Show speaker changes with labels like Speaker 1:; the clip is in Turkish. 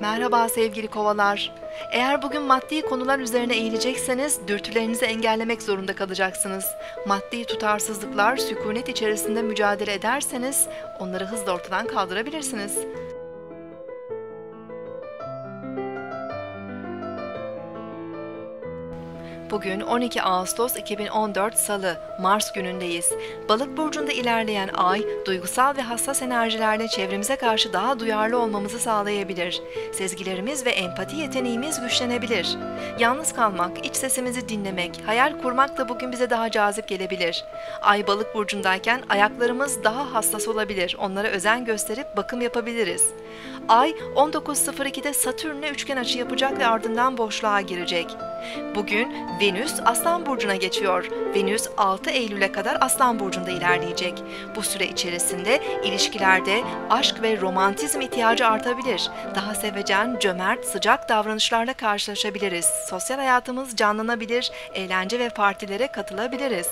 Speaker 1: Merhaba sevgili kovalar. Eğer bugün maddi konular üzerine eğilecekseniz dürtülerinizi engellemek zorunda kalacaksınız. Maddi tutarsızlıklar, sükunet içerisinde mücadele ederseniz onları hızla ortadan kaldırabilirsiniz. Bugün 12 Ağustos 2014 Salı, Mars günündeyiz. Balık burcunda ilerleyen ay, duygusal ve hassas enerjilerle çevremize karşı daha duyarlı olmamızı sağlayabilir. Sezgilerimiz ve empati yeteneğimiz güçlenebilir. Yalnız kalmak, iç sesimizi dinlemek, hayal kurmak da bugün bize daha cazip gelebilir. Ay balık burcundayken ayaklarımız daha hassas olabilir. Onlara özen gösterip bakım yapabiliriz. Ay 19.02'de Satürn'le üçgen açı yapacak ve ardından boşluğa girecek. Bugün Venüs Aslan Burcu'na geçiyor. Venüs 6 Eylül'e kadar Aslan Burcu'nda ilerleyecek. Bu süre içerisinde ilişkilerde aşk ve romantizm ihtiyacı artabilir. Daha sevecen, cömert, sıcak davranışlarla karşılaşabiliriz. Sosyal hayatımız canlanabilir, eğlence ve partilere katılabiliriz.